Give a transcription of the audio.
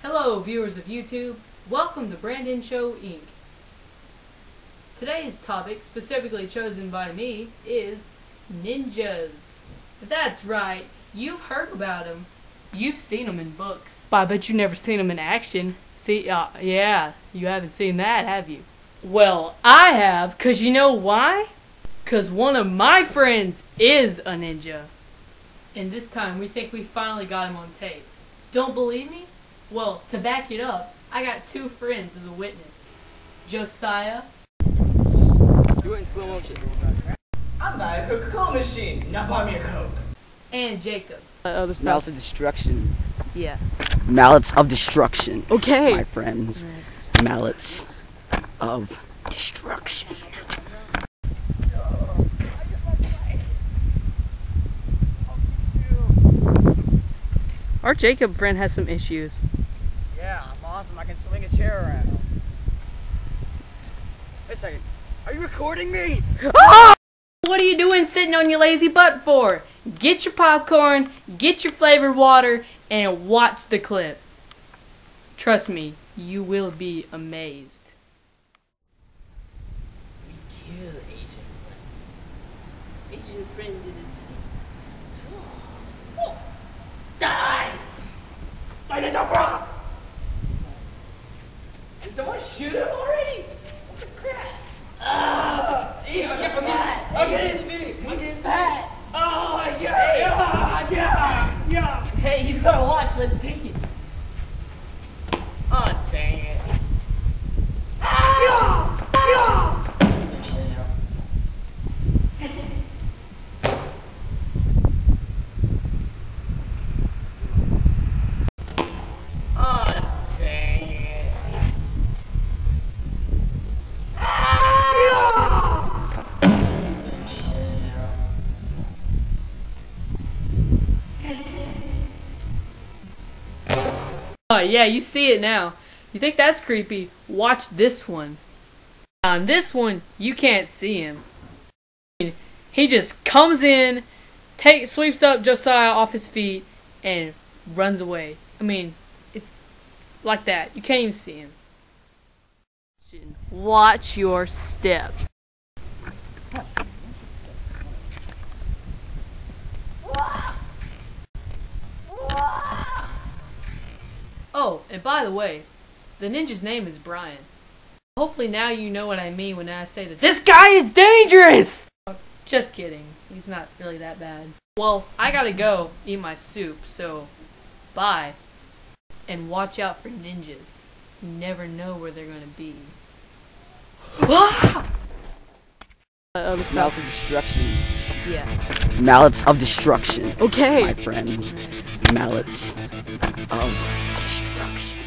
Hello, viewers of YouTube. Welcome to Brando Show Inc. Today's topic, specifically chosen by me, is ninjas. That's right, you've heard about them. You've seen them in books. But I bet you've never seen them in action. See, uh, yeah, you haven't seen that, have you? Well, I have, cause you know why? Cause one of my friends is a ninja. And this time, we think we finally got him on tape. Don't believe me? Well, to back it up, I got two friends as a witness. Josiah Do it in slow motion. I'm buying a Coca-Cola machine. Now buy me a Coke. and Jacob. Mallets of destruction. Yeah. Mallets of destruction. Okay. My friends. Mallets of destruction. Our Jacob friend has some issues. Yeah, I'm awesome. I can swing a chair around. Wait a second. Are you recording me? What are you doing sitting on your lazy butt for? Get your popcorn, get your flavored water, and watch the clip. Trust me, you will be amazed. We kill Agent Friend. Agent Friend is Die! Did someone shoot him already? What the crap? Ah! Easy, get from that! I'll get his feet! I'll get his fat! Oh, yeah! Yeah! Yeah! Yeah! Hey, he's got a watch. Let's take it. yeah, you see it now. You think that's creepy? Watch this one. On this one, you can't see him. He just comes in, take, sweeps up Josiah off his feet, and runs away. I mean, it's like that. You can't even see him. Watch your step. Oh, and by the way, the ninja's name is Brian. Hopefully now you know what I mean when I say that this guy is dangerous! Just kidding. He's not really that bad. Well, I gotta go eat my soup, so bye. And watch out for ninjas. You never know where they're gonna be. Ah! Mallets of destruction. Yeah. Mallets of destruction. Okay. My friends. Mallets of destruction.